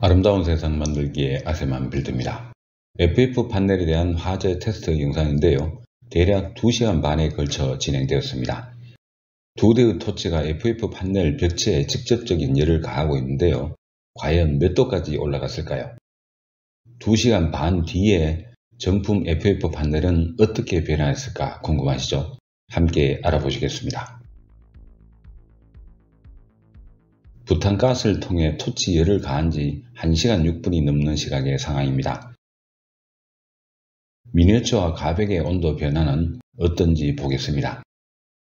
아름다운 세상 만들기에 아세만 빌드입니다. FF 판넬에 대한 화재 테스트 영상인데요. 대략 2시간 반에 걸쳐 진행되었습니다. 두 대의 토치가 FF 판넬 벽체에 직접적인 열을 가하고 있는데요. 과연 몇 도까지 올라갔을까요? 2시간 반 뒤에 정품 FF 판넬은 어떻게 변화했을까 궁금하시죠? 함께 알아보시겠습니다. 부탄가스를 통해 토치 열을 가한 지 1시간 6분이 넘는 시각의 상황입니다. 미니어처와 가백의 온도 변화는 어떤지 보겠습니다.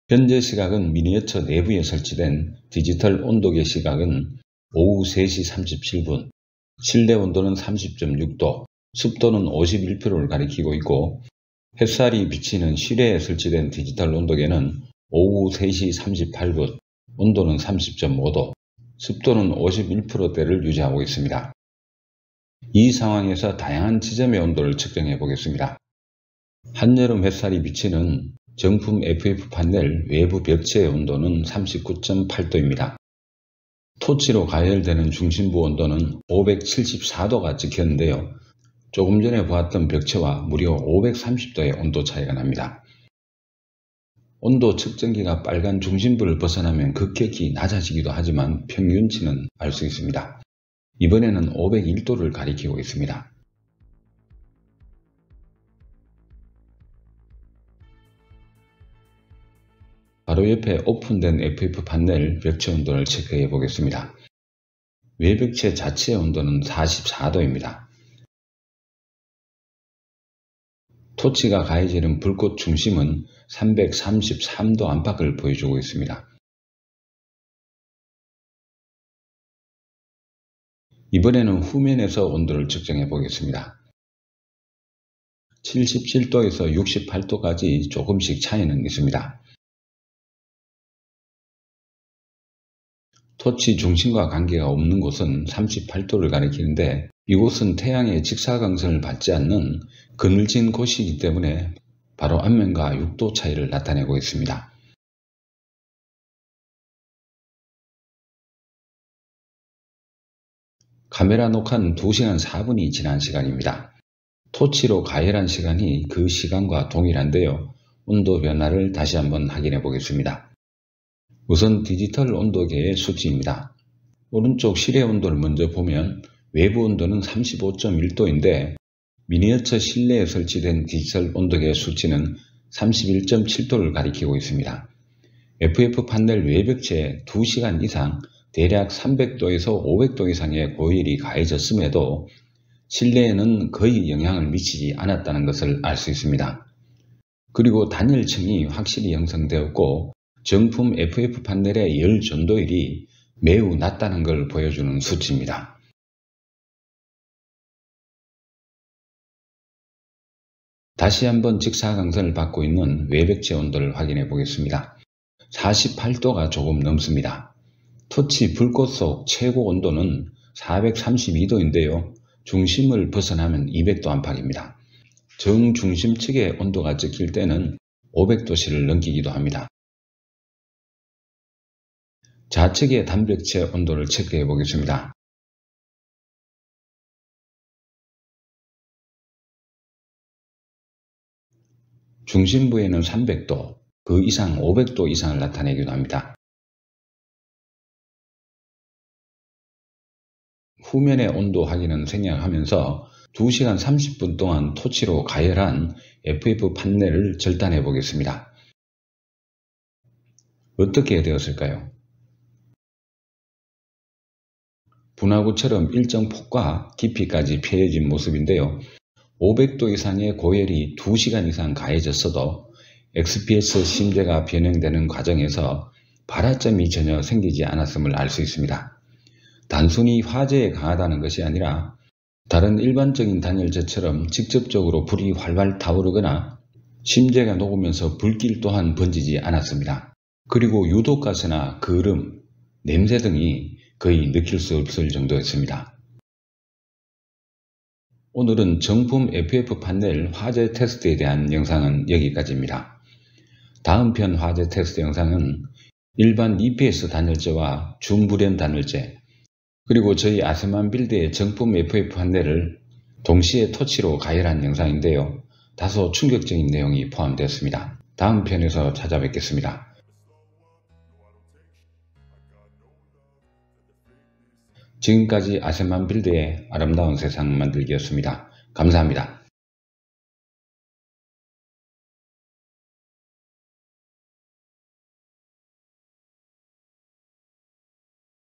현재 시각은 미니어처 내부에 설치된 디지털 온도계 시각은 오후 3시 37분, 실내 온도는 30.6도, 습도는 51%를 가리키고 있고 햇살이 비치는 실내에 설치된 디지털 온도계는 오후 3시 38분, 온도는 30.5도, 습도는 51%대를 유지하고 있습니다. 이 상황에서 다양한 지점의 온도를 측정해 보겠습니다. 한여름 햇살이 비치는 정품 FF 판넬 외부 벽체의 온도는 39.8도입니다. 토치로 가열되는 중심부 온도는 574도가 찍혔는데요. 조금 전에 보았던 벽체와 무려 530도의 온도 차이가 납니다. 온도 측정기가 빨간 중심부를 벗어나면 급격히 낮아지기도 하지만 평균치는 알 수 있습니다. 이번에는 501도를 가리키고 있습니다. 바로 옆에 오픈된 FF 판넬 벽체 온도를 체크해 보겠습니다. 외벽체 자체의 온도는 44도입니다. 토치가 가해지는 불꽃 중심은 333도 안팎을 보여주고 있습니다. 이번에는 후면에서 온도를 측정해 보겠습니다. 77도에서 68도까지 조금씩 차이는 있습니다. 토치 중심과 관계가 없는 곳은 38도를 가리키는데 이곳은 태양의 직사광선을 받지 않는 그늘진 곳이기 때문에 바로 앞면과 6도 차이를 나타내고 있습니다. 카메라 녹화는 2시간 4분이 지난 시간입니다. 토치로 가열한 시간이 그 시간과 동일한데요. 온도 변화를 다시 한번 확인해 보겠습니다. 우선 디지털 온도계의 수치입니다. 오른쪽 실내 온도를 먼저 보면 외부 온도는 35.1도인데 미니어처 실내에 설치된 디지털 온도계 수치는 31.7도를 가리키고 있습니다. FF 판넬 외벽체에 2시간 이상 대략 300도에서 500도 이상의 고열이 가해졌음에도 실내에는 거의 영향을 미치지 않았다는 것을 알 수 있습니다. 그리고 단열층이 확실히 형성되었고 정품 FF 판넬의 열 전도율이 매우 낮다는 걸 보여주는 수치입니다. 다시 한번 직사광선을 받고 있는 외벽체 온도를 확인해 보겠습니다. 48도가 조금 넘습니다. 토치 불꽃 속 최고 온도는 432도인데요. 중심을 벗어나면 200도 안팎입니다. 정중심 측의 온도가 찍힐 때는 500도씨를 넘기기도 합니다. 좌측의 단백체 온도를 체크해 보겠습니다. 중심부에는 300도, 그 이상 500도 이상을 나타내기도 합니다. 후면의 온도 확인은 생략하면서 2시간 30분 동안 토치로 가열한 FF 판넬을 절단해 보겠습니다. 어떻게 되었을까요? 분화구처럼 일정 폭과 깊이까지 펴여진 모습인데요. 500도 이상의 고열이 2시간 이상 가해졌어도 XPS 심재가 변형되는 과정에서 발화점이 전혀 생기지 않았음을 알 수 있습니다. 단순히 화재에 강하다는 것이 아니라 다른 일반적인 단열재처럼 직접적으로 불이 활활 타오르거나 심재가 녹으면서 불길 또한 번지지 않았습니다. 그리고 유독가스나 그름, 냄새 등이 거의 느낄 수 없을 정도였습니다. 오늘은 정품 FF 판넬 화재 테스트에 대한 영상은 여기까지입니다. 다음 편 화재 테스트 영상은 일반 EPS 단열재와 중불연 단열재, 그리고 저희 아스만 빌드의 정품 FF 판넬을 동시에 터치로 가열한 영상인데요. 다소 충격적인 내용이 포함되었습니다. 다음 편에서 찾아뵙겠습니다. 지금까지 아세만빌드의 아름다운 세상 만들기였습니다. 감사합니다.